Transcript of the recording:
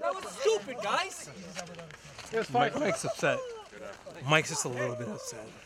That was stupid, guys. Mike, Mike's upset. Mike's just a little bit upset.